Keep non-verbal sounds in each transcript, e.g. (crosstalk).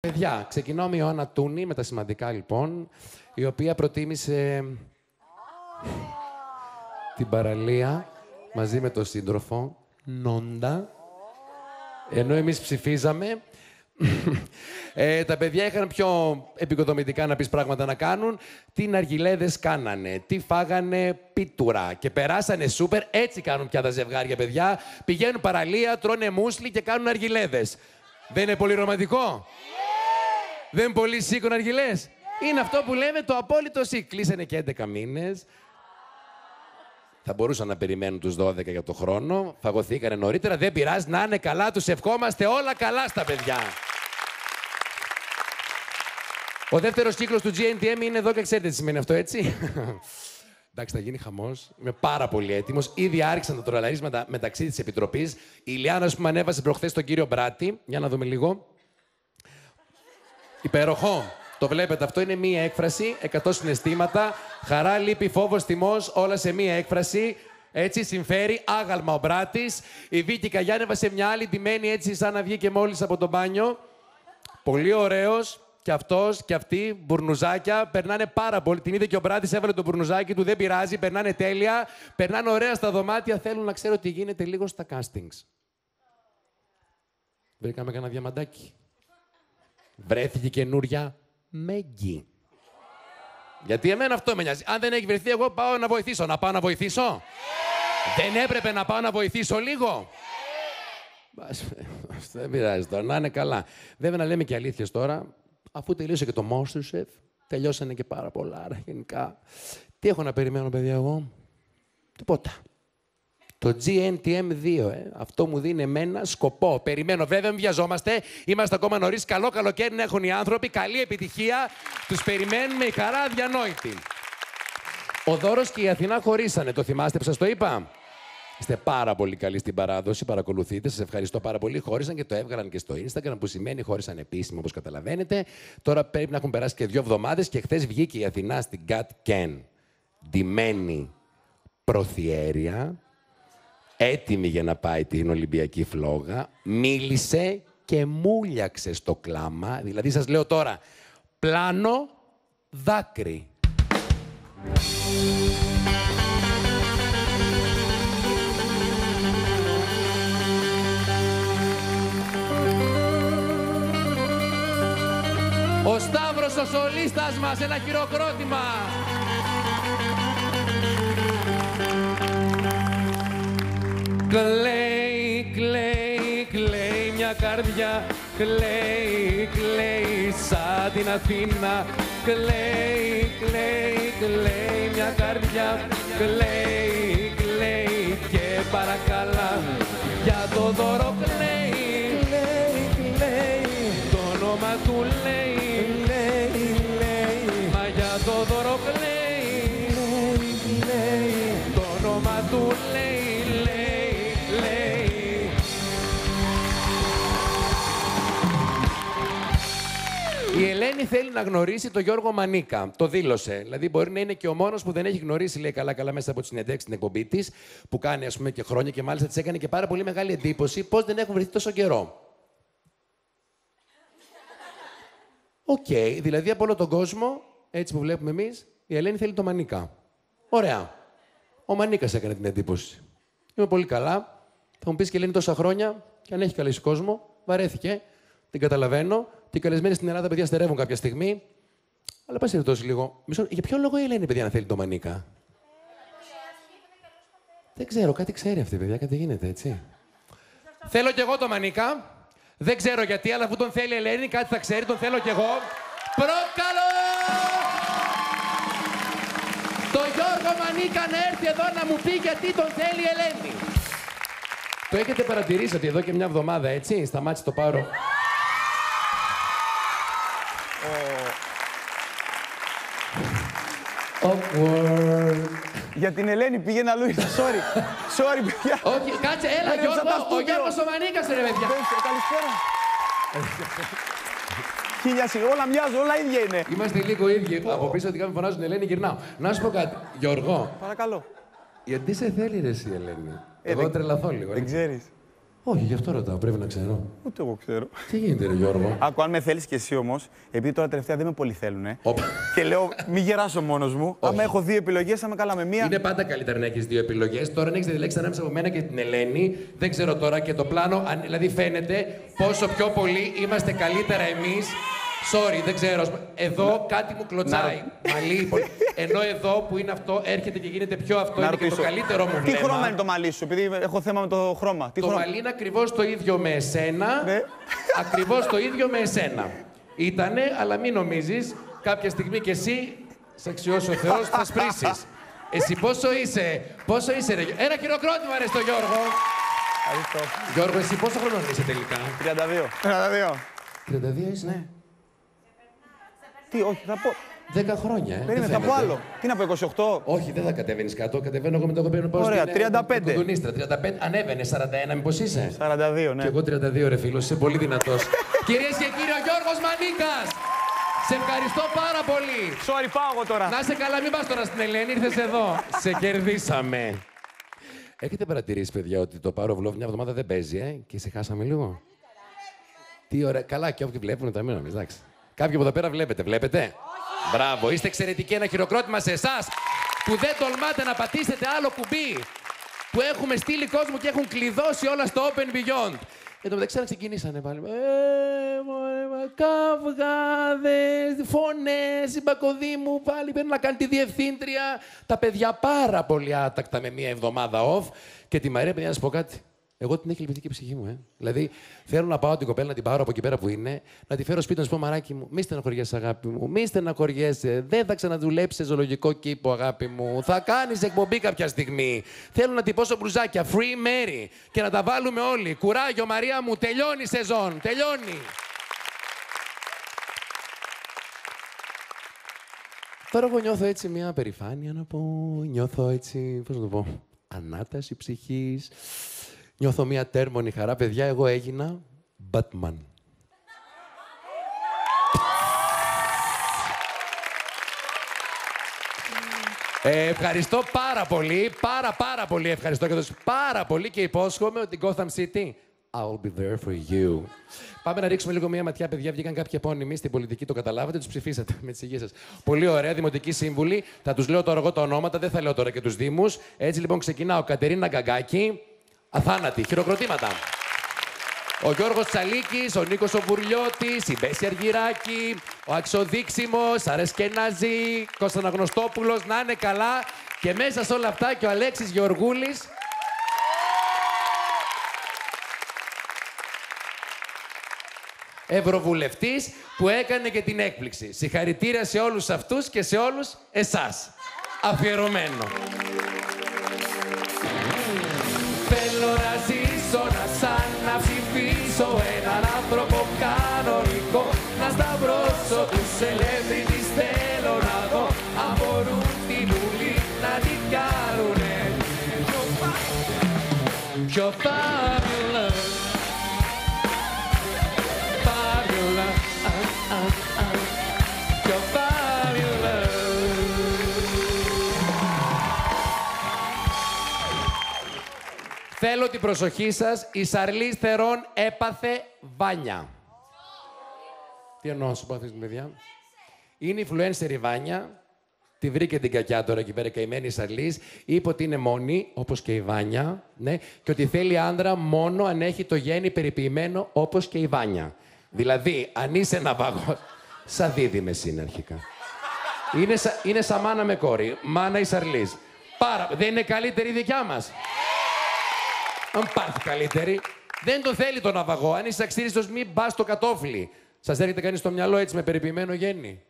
Παιδιά, ξεκινάω με η Ιωάννα Τούνη, με τα σημαντικά λοιπόν, η οποία προτίμησε την παραλία μαζί με τον σύντροφο, Νόντα, ενώ εμείς ψηφίζαμε. Ε, τα παιδιά είχαν πιο επικοδομητικά να πεις πράγματα να κάνουν. Τι ναργιλέδες κάνανε, τι φάγανε πίτουρα και περάσανε σούπερ. Έτσι κάνουν πια τα ζευγάρια, παιδιά. Πηγαίνουν παραλία, τρώνε μουσλι και κάνουν αργιλέδες. Δεν είναι πολύ ρομαντικό; Δεν είναι πολύ σήκω αργιλές. Είναι αυτό που λέμε το απόλυτο σί. Κλείσανε και 11 μήνες. Θα μπορούσαν να περιμένουν τους 12 για το χρόνο. Φαγωθήκανε νωρίτερα. Δεν πειράζει. Να είναι καλά. Τους ευχόμαστε όλα καλά στα παιδιά. Ο δεύτερος κύκλος του GNTM είναι εδώ και ξέρετε τι σημαίνει αυτό, έτσι. (laughs) Εντάξει, θα γίνει χαμός. Είμαι πάρα πολύ έτοιμος. Ήδη άρχισαν τα τρολαρίσματα μεταξύ της Επιτροπής. Η Ιλιάνα, ας πούμε, ανέβασε προχθές τον κύριο Μπράτη. Για να δούμε λίγο. Υπέροχο. Το βλέπετε, αυτό είναι μία έκφραση, 100 συναισθήματα. Χαρά, λύπη, φόβος, τιμό, όλα σε μία έκφραση. Έτσι συμφέρει, άγαλμα ο Μπράτης. Η Βίκη Καγιάννεβα σε μια άλλη ντυμένη έτσι, σαν να βγήκε μόλις από το μπάνιο. Πολύ ωραίος. Και αυτός και αυτή, μπουρνουζάκια, περνάνε πάρα πολύ. Την είδε και ο Μπράτης, έβαλε το μπουρνουζάκι του, δεν πειράζει, περνάνε τέλεια. Περνάνε ωραία στα δωμάτια. Θέλουν να ξέρω τι γίνεται λίγο στα castings. Βρήκαμε κανένα διαμαντάκι. Βρέθηκε καινούρια Μέγγι. Γιατί εμένα αυτό με νοιάζει. Αν δεν έχει βρεθεί, εγώ πάω να βοηθήσω. Να πάω να βοηθήσω. Δεν έπρεπε να πάω να βοηθήσω λίγο. Δεν πειράζει τώρα, να είναι καλά. Βέβαια, να λέμε και αλήθειες τώρα, αφού τελείωσε και το Masterchef, τελειώσανε και πάρα πολλά. Άρα, γενικά, τι έχω να περιμένω, παιδιά, εγώ; Τίποτα. Το GNTM2, ε. αυτό μου δίνει εμένα σκοπό. Περιμένω, βέβαια, μην βιαζόμαστε. Είμαστε ακόμα νωρίς. Καλό καλοκαίρι να έχουν οι άνθρωποι. Καλή επιτυχία. Τους περιμένουμε η χαρά αδιανόητη. Ο Δώρος και η Αθηνά χωρίσανε. Το θυμάστε που σας το είπα; Είστε πάρα πολύ καλοί στην παράδοση, παρακολουθείτε. Σας ευχαριστώ πάρα πολύ. Χώρισαν και το έβγαλαν και στο Instagram, που σημαίνει χώρισαν επίσημα, όπως καταλαβαίνετε. Τώρα πρέπει να έχουν περάσει και δύο εβδομάδες και χθες βγήκε η Αθηνά στην Gat Ken. Ντυμένη προθιέρια, έτοιμη για να πάει την Ολυμπιακή φλόγα, μίλησε και μούλιαξε στο κλάμα. Δηλαδή σας λέω τώρα, πλάνο δάκρυ. Ο Σταύρος ο σολίστας μας, ένα χειροκρότημα. Κλαίει, κλαίει, κλαίει μια καρδιά. Κλαίει, κλαίει σαν την Αθήνα. Κλαίει, κλαίει, κλαίει μια καρδιά. Κλαίει, κλαίει και παρακαλά. Για το δώρο κλαίει Η Ελένη θέλει να γνωρίσει τον Γιώργο Μανίκα. Το δήλωσε. Δηλαδή, μπορεί να είναι και ο μόνος που δεν έχει γνωρίσει, λέει καλά-καλά μέσα από τη συνεντεύξη στην εκπομπή της, που κάνει ας πούμε και χρόνια και μάλιστα της έκανε και πάρα πολύ μεγάλη εντύπωση πώς δεν έχουν βρεθεί τόσο καιρό. OK, okay, δηλαδή από όλο τον κόσμο, έτσι που βλέπουμε εμείς, η Ελένη θέλει τον Μανίκα. Ωραία. Ο Μανίκας έκανε την εντύπωση. Είμαι πολύ καλά. Θα μου πεις και Ελένη τόσα χρόνια, και αν έχει καλέσει κόσμο, βαρέθηκε. Την καταλαβαίνω. Και οι καλεσμένοι στην Ελλάδα, παιδιά, στερεύουν κάποια στιγμή. Αλλά πα περιπτώσει λίγο. Μισό, για ποιο λόγο η Ελένη, παιδιά, να θέλει το μανίκα; Δεν ξέρω, κάτι ξέρει αυτή, παιδιά, κάτι γίνεται, έτσι. Θέλω κι εγώ το μανίκα. Δεν ξέρω γιατί, αλλά αφού τον θέλει η Ελένη, κάτι θα ξέρει, τον θέλω κι εγώ. Προκαλώ! Το Γιώργο Μανίκα να έρθει εδώ να μου πει γιατί τον θέλει η Ελένη. Το έχετε παρατηρήσει ότι εδώ και μια εβδομάδα, έτσι, σταμάτησε το πάρο. Awkward. Για την Ελένη πήγαινε αλλού. Sorry. Sorry, παιδιά. Όχι, κάτσε, έλα Ρε, Γιώργο, στα ο στούντιο. Γιώργος ο Μανίκας ρε παιδιά. Καλησπέρα. Χίλια συγγνώμη, όλα μοιάζουν, όλα ίδια είναι. Είμαστε λίγο ίδιοι. Από πίσω ότι κάποιοι φωνάζουν Ελένη, γυρνάω. Να σου πω κάτι. Γιώργο, Παρακαλώ. γιατί σε θέλει ρε εσύ Ελένη; Ε, Εγώ δεν- τρελαθώ λίγο. Δεν έτσι. Ξέρεις. Όχι, γι' αυτό ρωτάω, πρέπει να ξέρω. Ούτε εγώ ξέρω. Τι γίνεται, ρε Γιώργο; Άκου, αν με θέλεις κι εσύ όμως, επειδή τώρα τελευταία δεν με πολύ θέλουν. Οπ. και λέω, μη γεράσω μόνος μου. Άμα έχω δύο επιλογές, θα με καλά με μία. Είναι πάντα καλύτερα να έχεις δύο επιλογές. Τώρα, αν έχεις διαλέξει ανάμεσα από μένα και την Ελένη, δεν ξέρω τώρα και το πλάνο. Αν, δηλαδή, φαίνεται πόσο πιο πολύ είμαστε καλύτερα εμείς. Sorry, δεν ξέρω. Εδώ κάτι μου κλωτσάει. Μαλί, πολύ- ενώ εδώ που είναι αυτό έρχεται και γίνεται πιο αυτό. Να είναι και το ρωτήσω, καλύτερο μου Τι βλέμμα. χρώμα είναι το μαλλί σου, επειδή έχω θέμα με το χρώμα. Τι Το χρώμα. μαλλί είναι ακριβώς το ίδιο με εσένα. Ναι. Ακριβώς το ίδιο με εσένα. Ήτανε, αλλά μην νομίζεις, κάποια στιγμή κι εσύ, σε αξιώσει ο Θεός, θα σπρίσεις. Εσύ πόσο είσαι, πόσο είσαι, ρε. Γιώργο. Ένα χειροκρότημα, ρε, στο Γιώργο. Ευχαριστώ. Γιώργο, εσύ πόσο χρόνο είσαι τελικά; 32. 32 είσαι. Ναι. Τι, όχι, θα πω. 10 χρόνια, ε. Περίμενε, δεν θα πω φαίνεται. άλλο. Τι να πω, 28. Όχι, δεν θα κατεβαίνει κάτω. Κατεβαίνω εγώ με το κοπέινο πάω Ωραία, στην, ε, 35. την Κουδουνίστρα. 35. Ανέβαινε 41, μήπως είσαι; 42, ναι. Και εγώ 32 ρε φίλος, είσαι πολύ δυνατός. (laughs) Κυρίες και κύριοι, ο Γιώργος Μανίκας! Σε ευχαριστώ πάρα πολύ. Sorry, πάω εγώ τώρα. Να είσαι καλά, μην πας τώρα στην Ελένη, ήρθες εδώ. (laughs) Σε κερδίσαμε. Έχετε παρατηρήσει, παιδιά, ότι το Power of Love μια εβδομάδα δεν παίζει, ε, και ησυχάσαμε λίγο; Τι ωραία. Καλά, και όποιοι βλέπουν, τα μην νομίζεις, εντάξει. Κάποιοι από εδώ πέρα βλέπετε, βλέπετε; Μπράβο, είστε εξαιρετικοί. Ένα χειροκρότημα σε εσάς που δεν τολμάτε να πατήσετε άλλο κουμπί. Που έχουμε στείλει κόσμο και έχουν κλειδώσει όλα στο Open Beyond. Εν τω μεταξύ, να ξεκινήσανε πάλι. Ε, μωρέ, μα, καυγάδες, φωνές, η Μπακοδήμου πάλι πρέπει να κάνει τη διευθύντρια. Τα παιδιά πάρα πολύ άτακτα με μία εβδομάδα off. Και τη Μαρία, παιδιά, να σας πω κάτι. Εγώ την έχει λυπηθεί και η ψυχή μου, ε. Δηλαδή, θέλω να πάω την κοπέλα να την πάρω από εκεί πέρα που είναι, να τη φέρω σπίτι να σου πω μαράκι μου, μη στεναχωριέσαι, αγάπη μου, μη στεναχωριέσαι. Δεν θα ξαναδουλέψεις σε ζωολογικό κήπο, αγάπη μου. Θα κάνεις εκπομπή κάποια στιγμή. Θέλω να τυπώσω μπλουζάκια, free Mary και να τα βάλουμε όλοι. Κουράγιο, Μαρία μου, τελειώνει η σεζόν. Τελειώνει. Τώρα εγώ νιώθω έτσι μια περηφάνεια να πω, νιώθω έτσι, πώς να το πω, ανάταση ψυχής, νιώθω μια τέρμονη χαρά. Παιδιά, εγώ έγινα Batman. Ε, ευχαριστώ πάρα πολύ, πάρα πάρα πολύ ευχαριστώ και τους πάρα πολύ και υπόσχομαι ότι Gotham City I'll be there for you. Πάμε να ρίξουμε λίγο μία ματιά, παιδιά. Βγήκαν κάποιοι επώνυμοι στην πολιτική, το καταλάβατε, τους ψηφίσατε με τις υγείες σας. Πολύ ωραία, δημοτικοί σύμβουλοι. Θα τους λέω τώρα εγώ τα ονόματα, δεν θα λέω τώρα και τους Δήμους. Έτσι λοιπόν ξεκινάω. Κατερίνα Γκαγκάκη, αθάνατη. Χειροκροτήματα. Ο Γιώργος Τσαλίκης, ο Νίκος ο Βουρλιώτης, η Μπέση Αργυράκη, ο Αξιοδείξιμος, Αρεσκενάζη, Κώστας Αναγνωστόπουλος, να είναι καλά. Και μέσα σε όλα αυτά και ο Αλέξης Γεωργούλης. Ευρωβουλευτής που έκανε και την έκπληξη. Συγχαρητήρια σε όλους αυτούς και σε όλους εσάς. Αφιερωμένο. Θέλω την προσοχή σας. Η Σαρλίζ Θερόν έπαθε βάνια. Τι εννοώ, σου πάθεις, παιδιά; Είναι influencer η Βάνια. Τη βρήκε την κακιά τώρα εκεί πέρα καημένη η Σαρλίζ. Είπε ότι είναι μόνη, όπως και η Βάνια. Ναι, και ότι θέλει άντρα μόνο αν έχει το γένι περιποιημένο, όπως και η Βάνια. Δηλαδή, αν είσαι ναυαγός... Σαν δίδυμες είναι αρχικά. Είναι, σα, είναι σαν μάνα με κόρη. Μάνα η Σαρλίζ. Πάρα... Δεν είναι καλύτερη η δικιά μας. Αν υπάρχει καλύτερη. Δεν το θέλει τον ναυαγό. Αν είσαι αξίριστος, μην πας στο κατόφλι. Σας έρχεται κανείς στο μυαλό έτσι με περιποιημένο γέννη.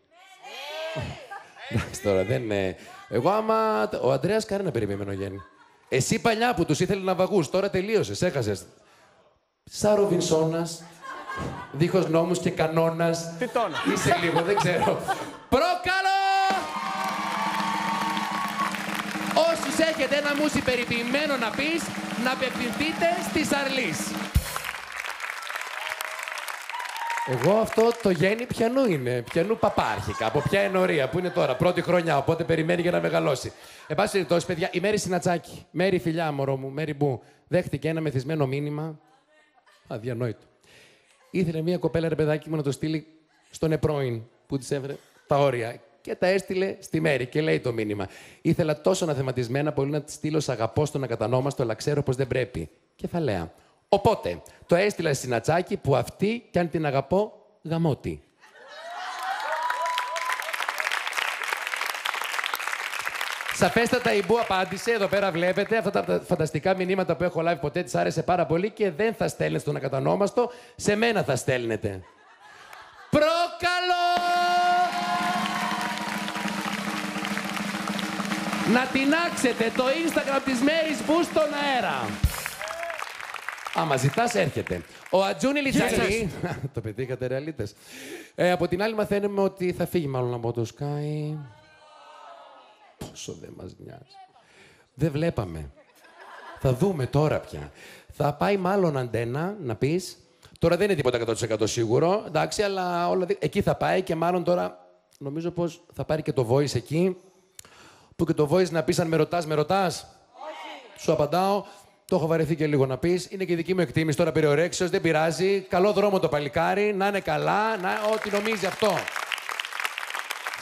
Εντάξει τώρα, δεν είναι. Εγώ άμα. Ο Αντρέα κάνει ένα περιποιημένο γέννη. Εσύ παλιά που τους ήθελε ναυαγούς, τώρα τελείωσες, έχασες. Σαν Ροβινσόνα, δίχως νόμους και κανόνας. Τι τόνα. Είσαι λίγο, δεν ξέρω. Προκαλώ! Όσους έχετε ένα μουσι περιποιημένο να πεις, να απευθυνθείτε στη Σαρλής. Εγώ αυτό το γέννη πιανού είναι. Πιανού παπάρχικα. Από ποια ενορία που είναι τώρα, πρώτη χρονιά, οπότε περιμένει για να μεγαλώσει. Εν πάση περιπτώσει, παιδιά, η Μέρη Συνατσάκη. Μέρη φιλιά, μωρό μου, Μέρη Μπού. Δέχτηκε ένα μεθυσμένο μήνυμα Αδιανόητο. Ήθελε μια κοπέλα, ρε παιδάκι μου, να το στείλει στον επρώην που της έφερε τα όρια. Και τα έστειλε στη μέρη και λέει το μήνυμα. Ήθελα τόσο αναθεματισμένα πολύ να τη στείλω σ' αγαπώ στον ακατανόμαστο, αλλά ξέρω πως δεν πρέπει. Κεφαλαία. Οπότε, το έστειλα στην Ατσάκη που αυτή κι αν την αγαπώ, γαμώτη. Σαφέστατα η Μπού απάντησε, εδώ πέρα βλέπετε αυτά τα φανταστικά μηνύματα που έχω λάβει ποτέ, της άρεσε πάρα πολύ και δεν θα στέλνετε στον ακατανόμαστο, σε μένα θα στέλνετε. Πρόκαλο! Να τεινάξετε το Instagram της Μέρης Μπού στον αέρα. Άμα ζητάς, έρχεται. Ο Ατζούνι Λιτσαλή. (laughs) το πετύχατε, ρεαλίτες. Ε, από την άλλη, μαθαίνουμε ότι θα φύγει μάλλον από το Sky. Πόσο δεν μας νοιάζει. Δεν βλέπαμε. θα δούμε τώρα πια. Θα πάει μάλλον αντένα να πεις. Τώρα δεν είναι τίποτα 100% σίγουρο, εντάξει, αλλά όλα... εκεί θα πάει και μάλλον τώρα νομίζω πως θα πάρει και το voice εκεί. Που και το voice να πεις αν με ρωτάς, με ρωτάς. Όχι. Σου απαντάω. Το έχω βαρεθεί και λίγο να πεις. Είναι και η δική μου εκτίμηση τώρα περιορέξεω. Δεν πειράζει. Καλό δρόμο το παλικάρι. Να είναι καλά. Να... Ό,τι νομίζει αυτό.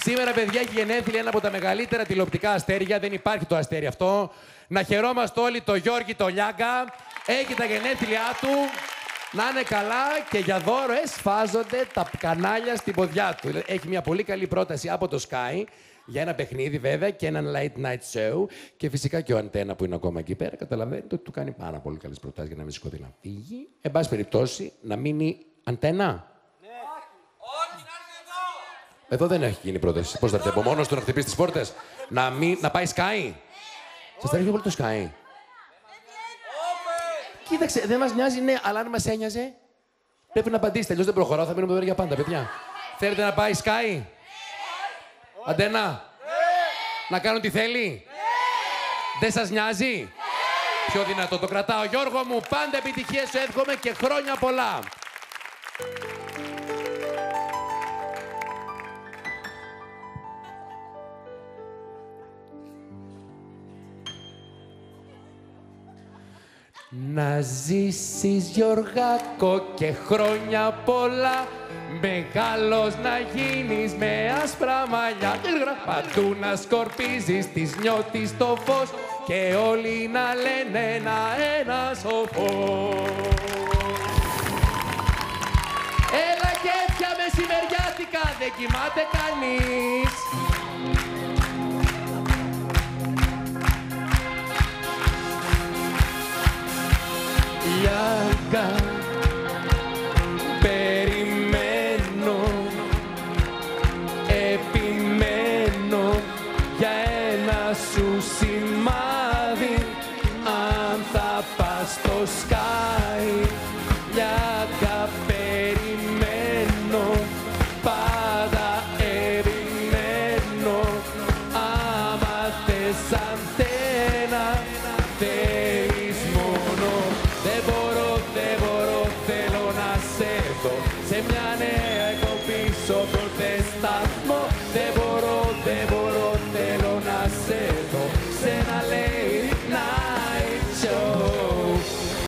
Σήμερα, παιδιά, έχει γενέθλια ένα από τα μεγαλύτερα τηλεοπτικά αστέρια. Δεν υπάρχει το αστέρι αυτό. Να χαιρόμαστε όλοι το Γιώργη το Λιάγκα. Έχει τα γενέθλιά του. Να είναι καλά και για δώρο εσφάζονται τα κανάλια στην ποδιά του. Έχει μια πολύ καλή πρόταση από το Sky για ένα παιχνίδι βέβαια και έναν late night show. Και φυσικά και ο Αντένα που είναι ακόμα εκεί πέρα καταλαβαίνετε ότι του κάνει πάρα πολύ καλές προτάσεις για να μην σηκωθεί να φύγει. Εν πάση περιπτώσει, να μείνει Αντένα. Ναι. Εδώ δεν έχει γίνει πρόταση. Πώς θα έρθει από μόνος του να χτυπήσει τις πόρτες; Να, μην... να πάει Sky; Σας τα πολύ το Sky. Κοίταξε, δεν μας νοιάζει, ναι, αλλά αν μας ένοιαζε, πρέπει να απαντήσετε. Αλλιώ δεν προχωράω, θα μείνουμε εδώ για πάντα, παιδιά. Θέλετε να πάει Sky; Αντένα. Ναι. Να κάνω τι θέλει; Ναι. Δεν σας νοιάζει; Ναι. Πιο δυνατό το κρατάω. Γιώργο μου, πάντα επιτυχίες σου εύχομαι και χρόνια πολλά. Να ζήσεις Γιωργάκο και χρόνια πολλά. Μεγάλος να γίνεις με άσπρα μαλλιά. Παντού να σκορπίζεις τις νιώτης το φως. Και όλοι να λένε ένα-ένα σοφό Έλα και πια μεσημεριάτικα δεν κοιμάται κανείς Λιάγκα